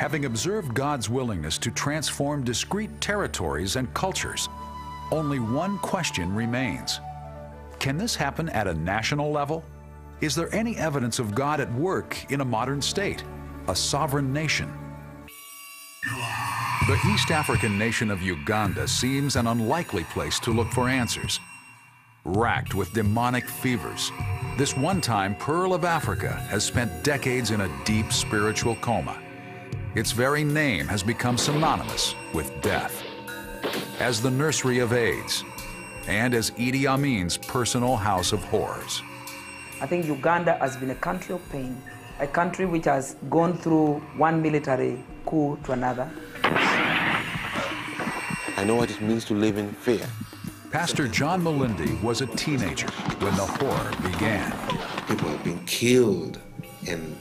Having observed God's willingness to transform discrete territories and cultures, only one question remains. Can this happen at a national level? Is there any evidence of God at work in a modern state, a sovereign nation? The East African nation of Uganda seems an unlikely place to look for answers. Racked with demonic fevers, this one-time pearl of Africa has spent decades in a deep spiritual coma. Its very name has become synonymous with death. As the nursery of AIDS, and as Idi Amin's personal house of horrors. I think Uganda has been a country of pain, a country which has gone through one military coup to another. I know what it means to live in fear. Pastor John Mulinde was a teenager when the horror began. People have been killed in,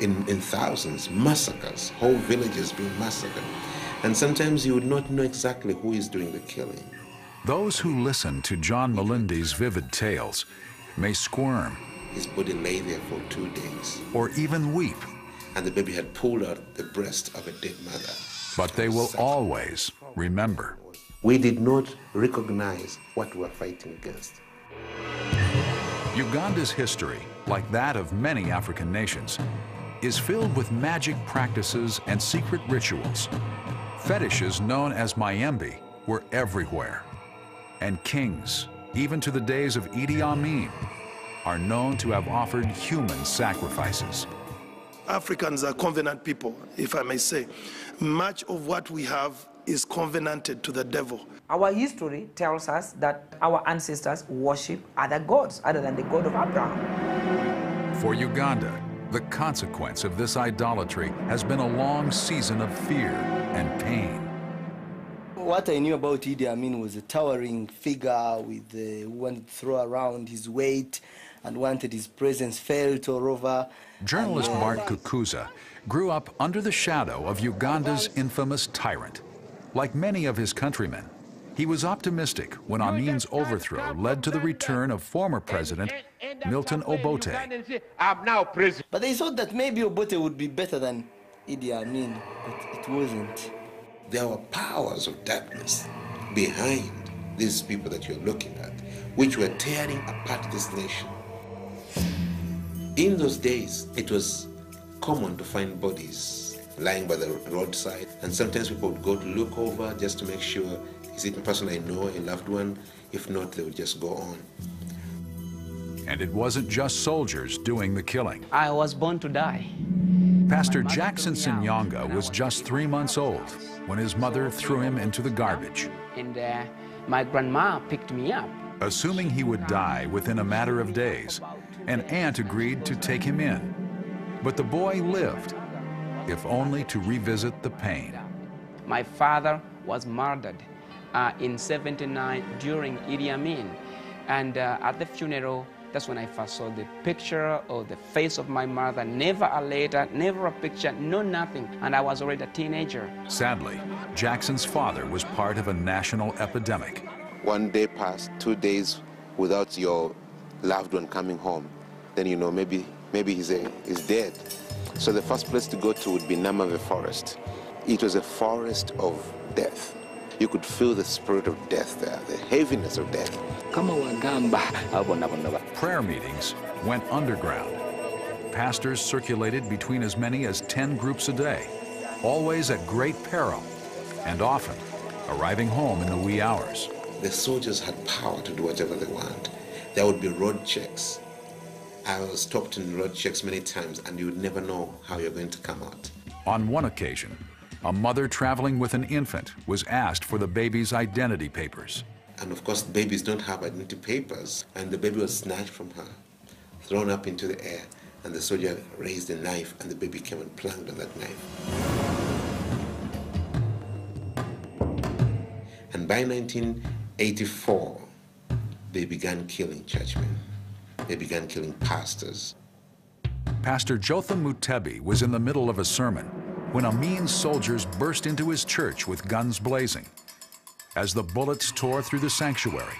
in, in thousands, massacres, whole villages being massacred. And sometimes you would not know exactly who is doing the killing. Those who listen to John Mulinde's vivid tales may squirm. His body lay there for two days. Or even weep. And the baby had pulled out the breast of a dead mother. But they will always remember. We did not recognize what we were fighting against. Uganda's history, like that of many African nations, is filled with magic practices and secret rituals. Fetishes known as Mayembe were everywhere. And kings, even to the days of Idi Amin, are known to have offered human sacrifices. Africans are covenant people, if I may say. Much of what we have is covenanted to the devil. Our history tells us that our ancestors worship other gods other than the God of Abraham. For Uganda, the consequence of this idolatry has been a long season of fear and pain. What I knew about Idi Amin was a towering figure with uh, who wanted to throw around his weight and wanted his presence felt all over. Journalist and, uh, Bart Kukuza grew up under the shadow of Uganda's infamous tyrant. Like many of his countrymen, he was optimistic when Amin's overthrow led to the return of former President Milton Obote. But they thought that maybe Obote would be better than Idi Amin, but it wasn't. There were powers of darkness behind these people that you're looking at, which were tearing apart this nation. In those days, it was common to find bodies lying by the roadside, and sometimes people would go to look over just to make sure is it a person I know, a loved one? If not, they would just go on. And it wasn't just soldiers doing the killing. I was born to die. Pastor Jackson Senyonga was just three months old when his mother threw him into the garbage. And uh, my grandma picked me up. Assuming he would die within a matter of days, an aunt agreed to take him in. But the boy lived, if only to revisit the pain. My father was murdered uh, in 79 during Idi Amin. And uh, at the funeral, that's when I first saw the picture of the face of my mother. Never a letter, never a picture, no nothing. And I was already a teenager. Sadly, Jackson's father was part of a national epidemic. One day passed, two days without your loved one coming home. Then you know maybe maybe he's, a, he's dead. So the first place to go to would be Namanve Forest. It was a forest of death. You could feel the spirit of death there, the heaviness of death. Prayer meetings went underground. Pastors circulated between as many as 10 groups a day, always at great peril, and often arriving home in the wee hours. The soldiers had power to do whatever they want. There would be road checks. I was stopped in road checks many times, and you would never know how you're going to come out. On one occasion, a mother traveling with an infant was asked for the baby's identity papers. And of course, babies don't have identity papers, and the baby was snatched from her, thrown up into the air, and the soldier raised a knife, and the baby came and plunged on that knife. And by 1984, they began killing churchmen. They began killing pastors. Pastor Jotham Mutebi was in the middle of a sermon when Amin's soldiers burst into his church with guns blazing. As the bullets tore through the sanctuary,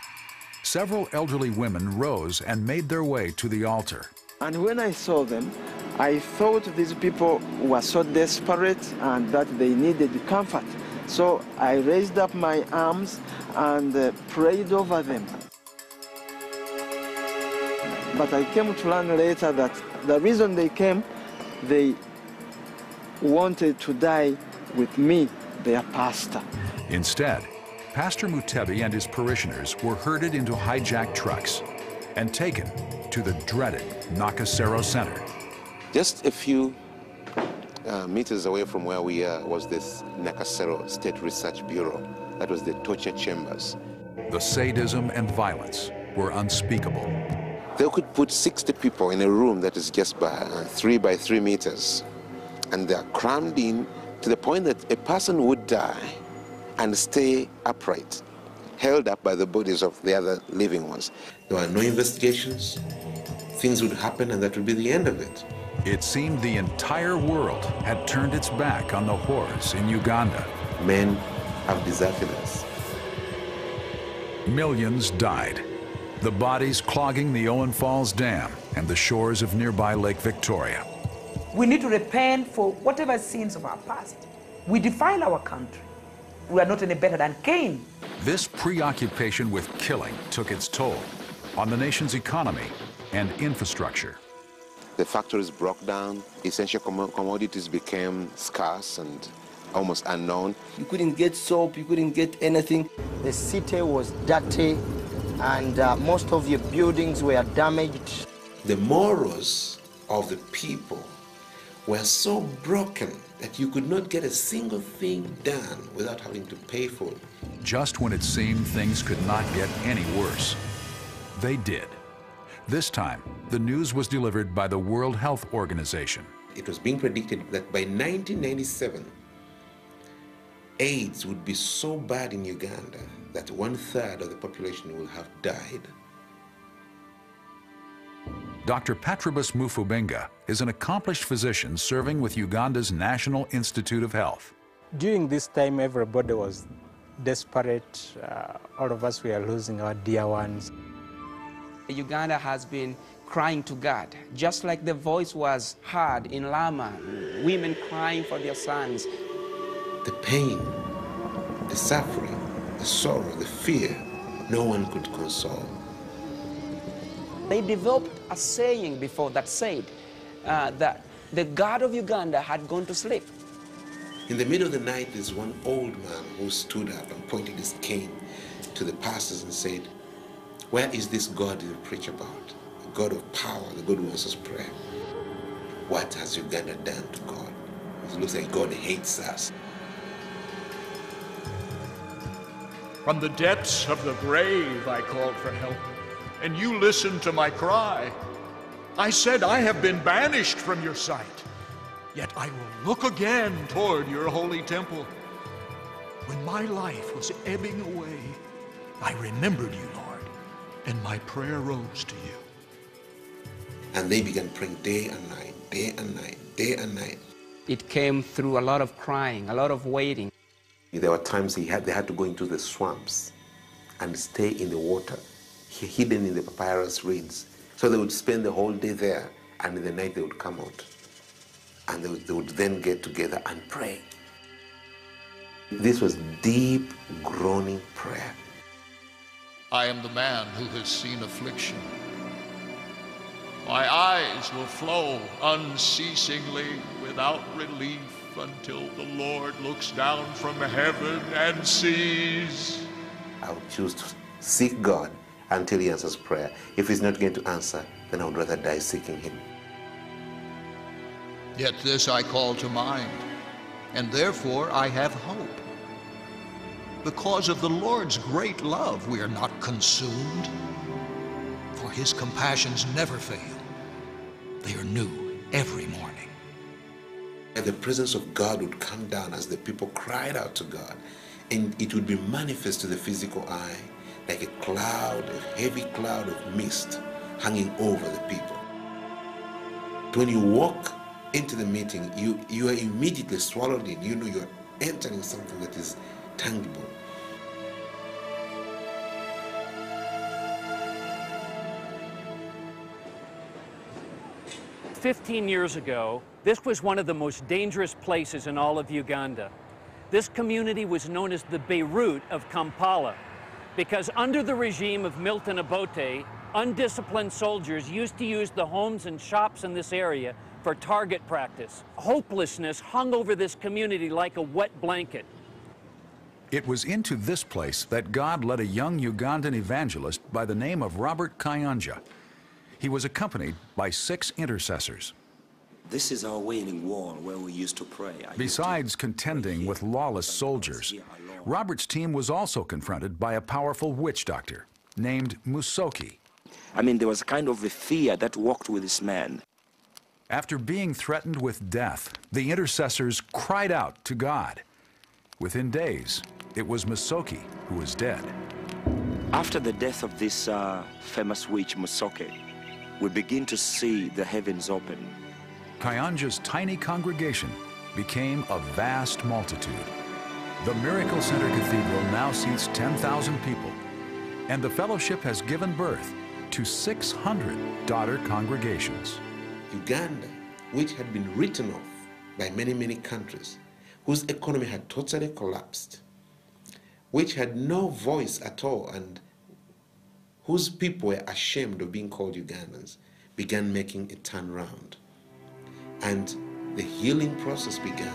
several elderly women rose and made their way to the altar. And when I saw them, I thought these people were so desperate and that they needed comfort. So I raised up my arms and uh, prayed over them. But I came to learn later that the reason they came, they wanted to die with me, their pastor. Instead, Pastor Mutebi and his parishioners were herded into hijacked trucks and taken to the dreaded Nakasero Center. Just a few uh, meters away from where we are was this Nakasero State Research Bureau. That was the torture chambers. The sadism and violence were unspeakable. They could put 60 people in a room that is just by uh, three by three meters, and they are crammed in to the point that a person would die and stay upright, held up by the bodies of the other living ones. There were no investigations. Things would happen, and that would be the end of it. It seemed the entire world had turned its back on the horrors in Uganda. Men have deserted us. Millions died, the bodies clogging the Owen Falls Dam and the shores of nearby Lake Victoria. We need to repent for whatever sins of our past. We defile our country. We are not any better than Cain. This preoccupation with killing took its toll on the nation's economy and infrastructure. The factories broke down, essential com commodities became scarce and almost unknown. You couldn't get soap, you couldn't get anything. The city was dirty and uh, most of your buildings were damaged. The morals of the people were so broken that you could not get a single thing done without having to pay for it. Just when it seemed things could not get any worse, they did. This time, the news was delivered by the World Health Organization. It was being predicted that by 1997, AIDS would be so bad in Uganda that one third of the population will have died. Dr. Patrobas Mufubenga is an accomplished physician serving with Uganda's National Institute of Health. During this time, everybody was desperate. Uh, all of us were losing our dear ones. Uganda has been crying to God, just like the voice was heard in Lama, women crying for their sons. The pain, the suffering, the sorrow, the fear, no one could console. They developed a saying before that said uh, that the God of Uganda had gone to sleep. In the middle of the night, there's one old man who stood up and pointed his cane to the pastors and said, where is this God you preach about? The God of power, the God who answers prayer. What has Uganda done to God? It looks like God hates us. From the depths of the grave I called for help, and you listened to my cry. I said, I have been banished from your sight, yet I will look again toward your holy temple. When my life was ebbing away, I remembered you, Lord and my prayer rose to you. And they began praying day and night, day and night, day and night. It came through a lot of crying, a lot of waiting. There were times he had, they had to go into the swamps and stay in the water, hidden in the papyrus reeds. So they would spend the whole day there, and in the night they would come out. And they would, they would then get together and pray. This was deep, groaning prayer. I am the man who has seen affliction. My eyes will flow unceasingly without relief until the Lord looks down from heaven and sees. I would choose to seek God until He answers prayer. If He's not going to answer, then I would rather die seeking Him. Yet this I call to mind, and therefore I have hope. Because of the Lord's great love, we are not consumed. For his compassions never fail. They are new every morning. And the presence of God would come down as the people cried out to God. And it would be manifest to the physical eye like a cloud, a heavy cloud of mist hanging over the people. When you walk into the meeting, you, you are immediately swallowed in. You know you're entering something that is tangible. 15 years ago, this was one of the most dangerous places in all of Uganda. This community was known as the Beirut of Kampala because under the regime of Milton Obote, undisciplined soldiers used to use the homes and shops in this area for target practice. Hopelessness hung over this community like a wet blanket. It was into this place that God led a young Ugandan evangelist by the name of Robert Kayanja. He was accompanied by six intercessors. This is our wailing wall where we used to pray. I Besides contending with lawless soldiers, Robert's team was also confronted by a powerful witch doctor named Musoke. I mean, there was a kind of a fear that walked with this man. After being threatened with death, the intercessors cried out to God. Within days, it was Musoke who was dead. After the death of this uh, famous witch, Musoke, we begin to see the heavens open. Kayanja's tiny congregation became a vast multitude. The Miracle Center Cathedral now seats 10,000 people, and the fellowship has given birth to 600 daughter congregations. Uganda, which had been written off by many, many countries, whose economy had totally collapsed, which had no voice at all, and whose people were ashamed of being called Ugandans, began making a turnaround. And the healing process began.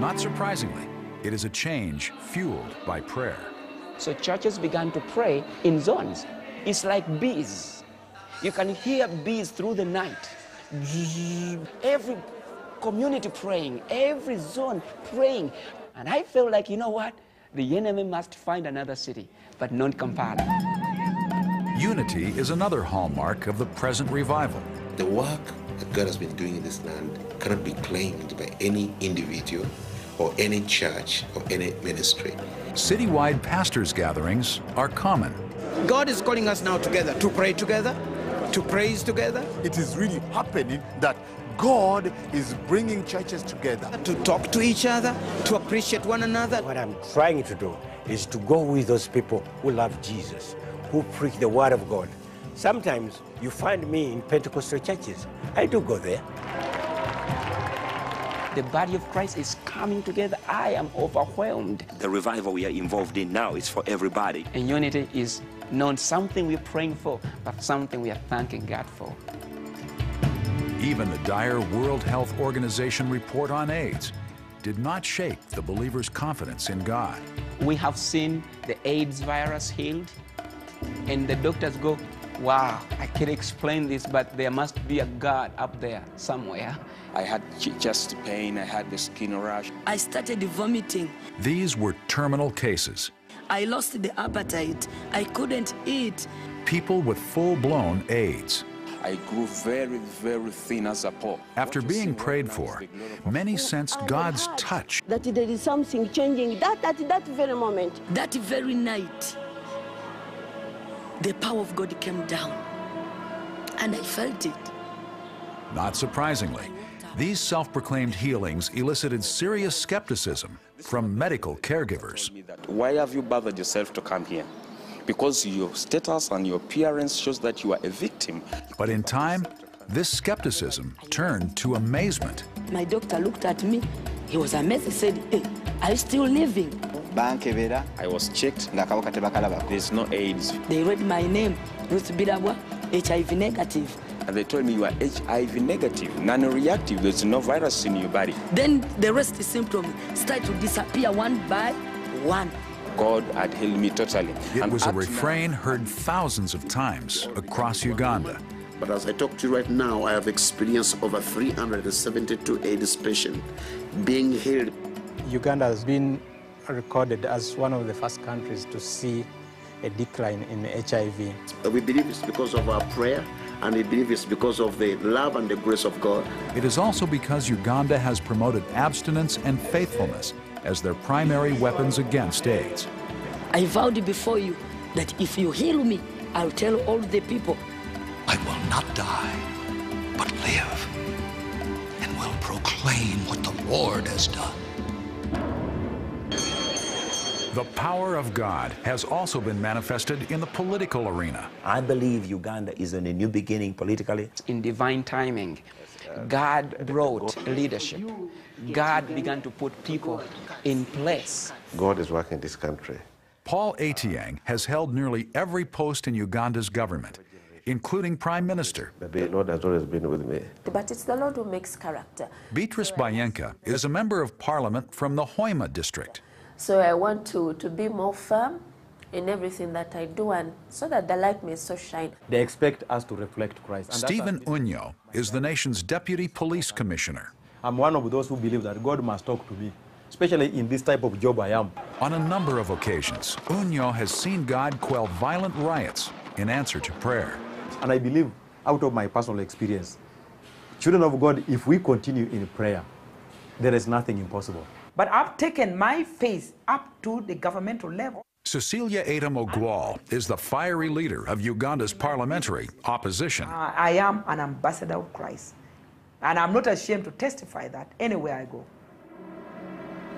Not surprisingly, it is a change fueled by prayer. So churches began to pray in zones. It's like bees. You can hear bees through the night. Every community praying, every zone praying. And I felt like, you know what? The enemy must find another city, but not Kampala. Unity is another hallmark of the present revival. The work that God has been doing in this land cannot be claimed by any individual or any church or any ministry. Citywide pastors' gatherings are common. God is calling us now together to pray together, to praise together. It is really happening that God is bringing churches together. To talk to each other, to appreciate one another. What I'm trying to do is to go with those people who love Jesus, who preach the Word of God. Sometimes you find me in Pentecostal churches. I do go there. The body of Christ is coming together. I am overwhelmed. The revival we are involved in now is for everybody. And unity is not something we're praying for, but something we are thanking God for. Even the dire World Health Organization report on AIDS did not shake the believers' confidence in God. We have seen the AIDS virus healed, and the doctors go, wow, I can't explain this, but there must be a God up there somewhere. I had chest pain, I had the skin rash. I started vomiting. These were terminal cases. I lost the appetite. I couldn't eat. People with full-blown AIDS. I grew very, very thin as a pole. After being prayed for, many sensed God's touch. That there is something changing that at that very moment. That very night, the power of God came down. And I felt it. Not surprisingly, these self-proclaimed healings elicited serious skepticism from medical caregivers. Why have you bothered yourself to come here? Because your status and your appearance shows that you are a victim. But in time, this skepticism turned to amazement. My doctor looked at me. He was amazed. He said, hey, are you still living? I was checked. There's no AIDS. They read my name, Ruth Birabwa, HIV negative. And they told me you are HIV negative, non-reactive. There's no virus in your body. Then the rest of symptoms start to disappear one by one. God had healed me totally. It And was a up to refrain heard thousands of times across Uganda. But as I talk to you right now, I have experienced over 372 AIDS patients being healed. Uganda has been recorded as one of the first countries to see a decline in HIV. We believe it's because of our prayer, and we believe it's because of the love and the grace of God. It is also because Uganda has promoted abstinence and faithfulness as their primary weapons against AIDS. I vowed before you that if you heal me, I'll tell all the people. I will not die, but live, and will proclaim what the Lord has done. The power of God has also been manifested in the political arena. I believe Uganda is in a new beginning politically. In divine timing, God brought leadership. God began to put people in place. God is working in this country. Paul Etiang has held nearly every post in Uganda's government, including Prime Minister. The Lord has always been with me. But it's the Lord who makes character. Beatrice Byenkya is a member of parliament from the Hoima district. So I want to, to be more firm in everything that I do and so that the light may so shine. They expect us to reflect Christ. And Stephen Unyo is the nation's deputy police commissioner. I'm one of those who believe that God must talk to me, especially in this type of job I am. On a number of occasions, Unyo has seen God quell violent riots in answer to prayer. And I believe, out of my personal experience, children of God, if we continue in prayer, there is nothing impossible. But I've taken my faith up to the governmental level. Cecilia Atim Ogwal is the fiery leader of Uganda's parliamentary opposition. Uh, I am an ambassador of Christ. And I'm not ashamed to testify that anywhere I go.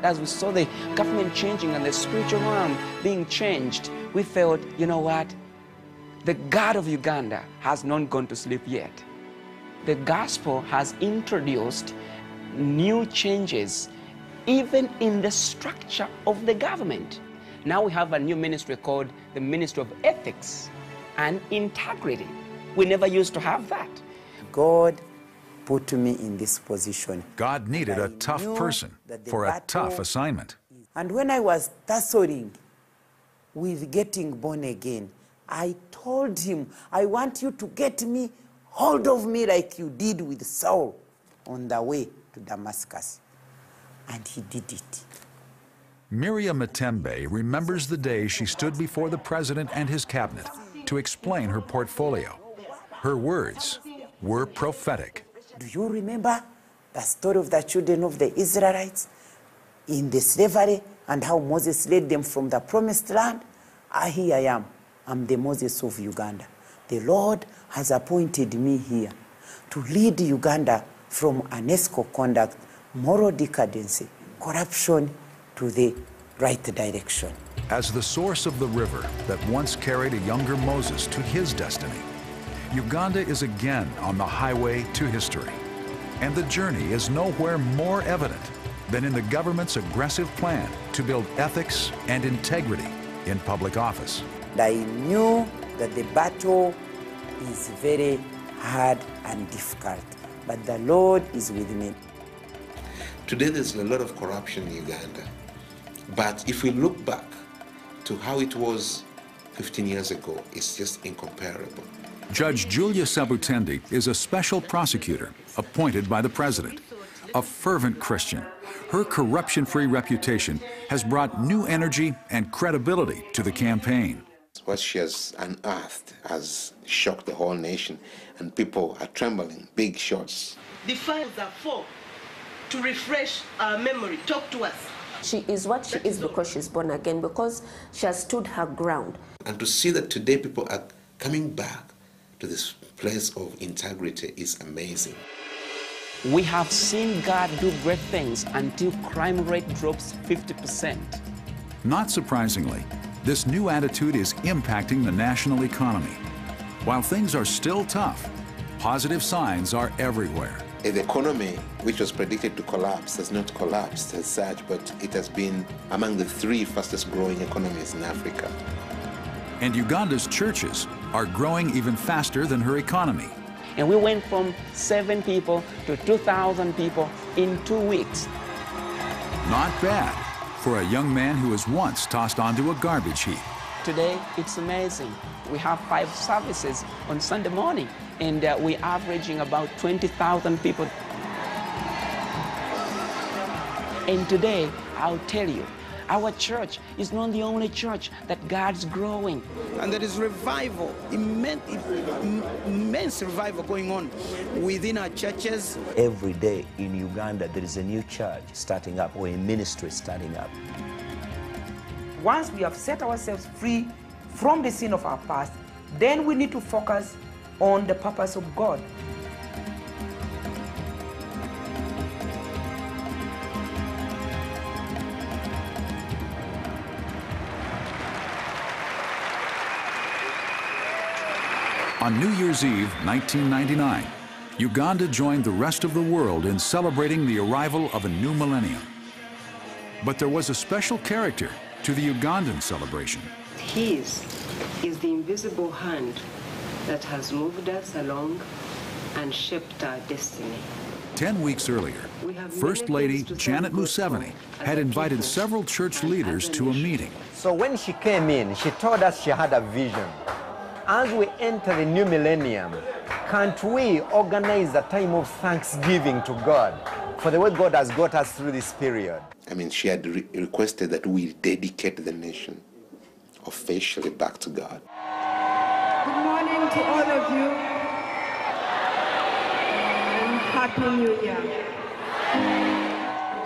As we saw the government changing and the spiritual realm being changed, we felt, you know what? The God of Uganda has not gone to sleep yet. The gospel has introduced new changes even in the structure of the government. Now we have a new ministry called the Ministry of Ethics and Integrity. We never used to have that. God put me in this position. God needed a tough person for a tough assignment. And when I was tussling with getting born again, I told him, I want you to get me hold of me like you did with Saul on the way to Damascus. And he did it. Miriam Matembe remembers the day she stood before the president and his cabinet to explain her portfolio. Her words were prophetic. Do you remember the story of the children of the Israelites in the slavery and how Moses led them from the promised land? Ah, here I am. I'm the Moses of Uganda. The Lord has appointed me here to lead Uganda from UNESCO conduct, moral decadency, corruption to the right direction. As the source of the river that once carried a younger Moses to his destiny, Uganda is again on the highway to history. And the journey is nowhere more evident than in the government's aggressive plan to build ethics and integrity in public office. I knew that the battle is very hard and difficult, but the Lord is with me. Today there's a lot of corruption in Uganda. But if we look back to how it was 15 years ago, it's just incomparable. Judge Julia Sebutinde is a special prosecutor appointed by the president. A fervent Christian, her corruption-free reputation has brought new energy and credibility to the campaign. What she has unearthed has shocked the whole nation, and people are trembling. Big shots. The files are for to refresh our memory. Talk to us. She is what she is because she's born again, because she has stood her ground. And to see that today people are coming back to this place of integrity is amazing. We have seen God do great things until crime rate drops 50%. Not surprisingly, this new attitude is impacting the national economy. While things are still tough, positive signs are everywhere. The economy, which was predicted to collapse, has not collapsed as such, but it has been among the three fastest growing economies in Africa. And Uganda's churches are growing even faster than her economy. And we went from seven people to 2,000 people in two weeks. Not bad for a young man who was once tossed onto a garbage heap. Today, it's amazing. We have five services on Sunday morning, and uh, we're averaging about 20,000 people. And today, I'll tell you, our church is not the only church that God's growing. And there is revival, immense, immense revival going on within our churches. Every day in Uganda, there is a new church starting up or a ministry starting up. Once we have set ourselves free from the sin of our past, then we need to focus on the purpose of God. On New Year's Eve 1999, Uganda joined the rest of the world in celebrating the arrival of a new millennium. But there was a special character to the Ugandan celebration. His is the invisible hand that has moved us along and shaped our destiny. Ten weeks earlier, First Lady Janet Museveni had invited several church leaders to a meeting. So when she came in, she told us she had a vision. As we enter the new millennium, can't we organize a time of thanksgiving to God for the way God has got us through this period? I mean, she had re- requested that we dedicate the nation officially back to God. Good morning to all of you. And Happy New Year.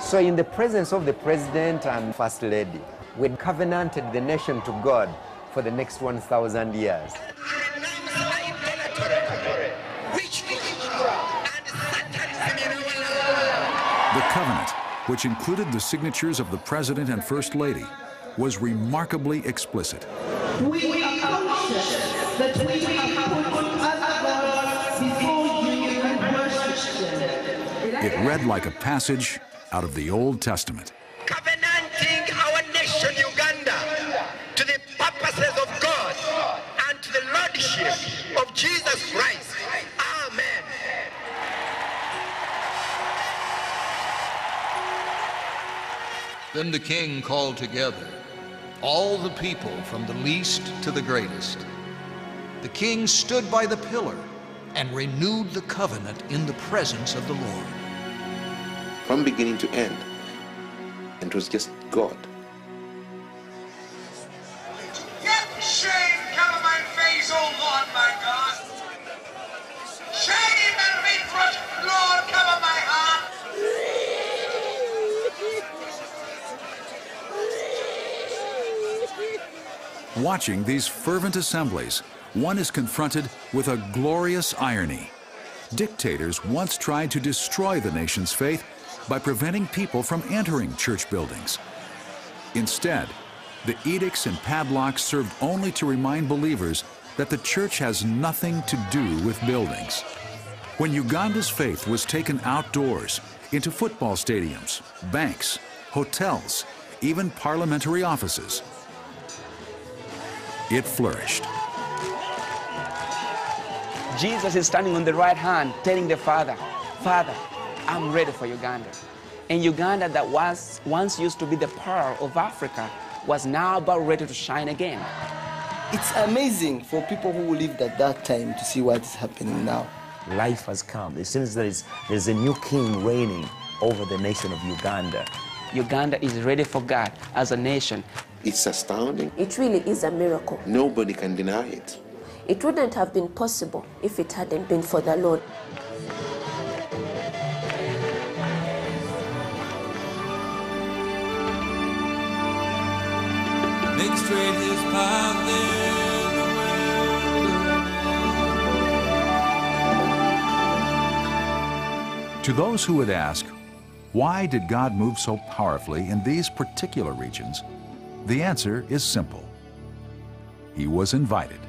So in the presence of the President and First Lady, we covenanted the nation to God for the next 1,000 years. The covenant, which included the signatures of the President and First Lady, was remarkably explicit. We are conscious that we put other gods before you and worshipped them. It read like a passage out of the Old Testament. covenanting our nation Uganda to the purposes of God and to the Lordship of Jesus Christ. Amen. Then the king called together all the people from the least to the greatest. The king stood by the pillar and renewed the covenant in the presence of the Lord. From beginning to end. And it was just God. Get shame cover my face, oh Lord my God. Shame and reproach, Lord, cover my heart. Watching these fervent assemblies, one is confronted with a glorious irony. Dictators once tried to destroy the nation's faith by preventing people from entering church buildings. Instead, the edicts and padlocks served only to remind believers that the church has nothing to do with buildings. When Uganda's faith was taken outdoors, into football stadiums, banks, hotels, even parliamentary offices, it flourished. Jesus is standing on the right hand, telling the Father, Father, I'm ready for Uganda. And Uganda, that was once used to be the pearl of Africa, was now about ready to shine again. It's amazing for people who lived at that time to see what is happening now. Life has come. It seems there is there's a new king reigning over the nation of Uganda. Uganda is ready for God as a nation. It's astounding. It really is a miracle. Nobody can deny it. It wouldn't have been possible if it hadn't been for the Lord. Make straight his path in the To those who would ask, why did God move so powerfully in these particular regions? The answer is simple. He was invited.